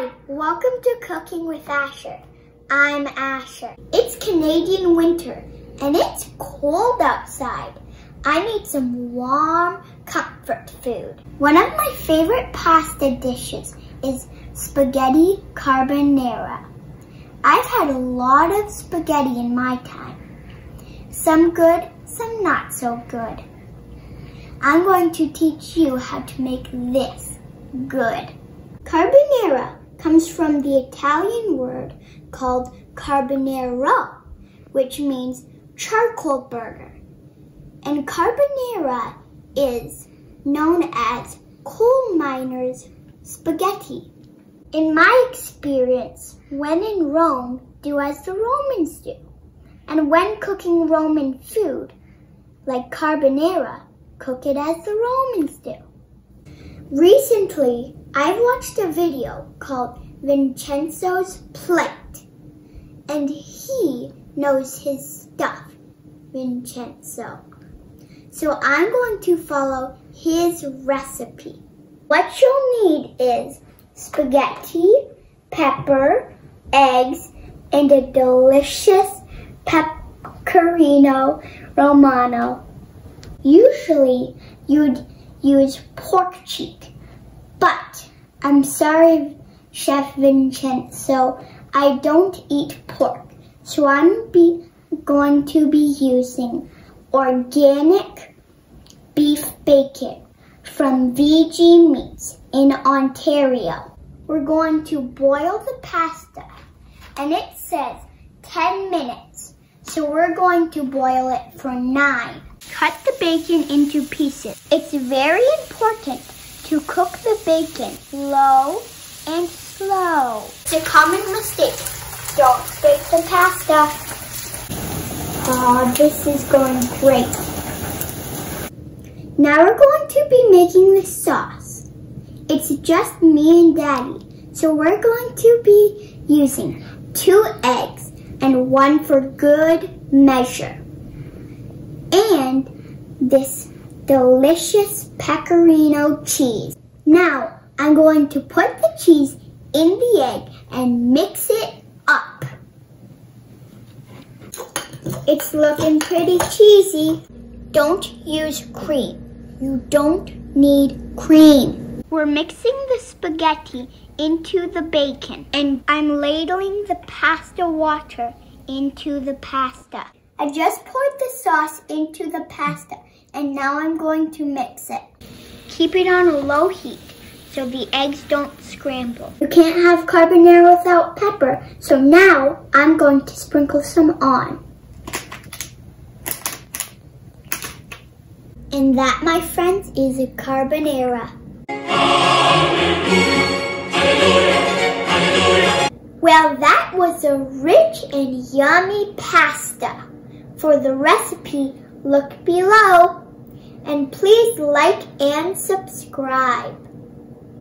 Hi, welcome to Cooking with Asher. I'm Asher. It's Canadian winter and it's cold outside. I need some warm comfort food. One of my favorite pasta dishes is spaghetti carbonara. I've had a lot of spaghetti in my time. Some good, some not so good. I'm going to teach you how to make this good. Carbonara comes from the Italian word called carbonara, which means charcoal burger. And carbonara is known as coal miners' spaghetti. In my experience, when in Rome, do as the Romans do. And when cooking Roman food, like carbonara, cook it as the Romans do. Recently, I've watched a video called Vincenzo's Plate, and he knows his stuff, Vincenzo. So I'm going to follow his recipe. What you'll need is spaghetti, pepper, eggs, and a delicious pecorino romano. Usually you'd use pork cheek, but I'm sorry, Chef Vincenzo, I don't eat pork, so I'm be going to be using organic beef bacon from VG Meats in Ontario. We're going to boil the pasta and it says 10 minutes. So we're going to boil it for nine. Cut the bacon into pieces. It's very important cook the bacon low and slow. It's a common mistake. Don't scrape the pasta. Oh, this is going great. Now we're going to be making the sauce. It's just me and Daddy, so we're going to be using two eggs and one for good measure. And this delicious pecorino cheese. Now, I'm going to put the cheese in the egg and mix it up. It's looking pretty cheesy. Don't use cream. You don't need cream. We're mixing the spaghetti into the bacon and I'm ladling the pasta water into the pasta. I just poured the sauce into the pasta and now I'm going to mix it. Keep it on a low heat so the eggs don't scramble. You can't have carbonara without pepper, so now I'm going to sprinkle some on. And that, my friends, is a carbonara. Well, that was a rich and yummy pasta. For the recipe, look below. And please like and subscribe.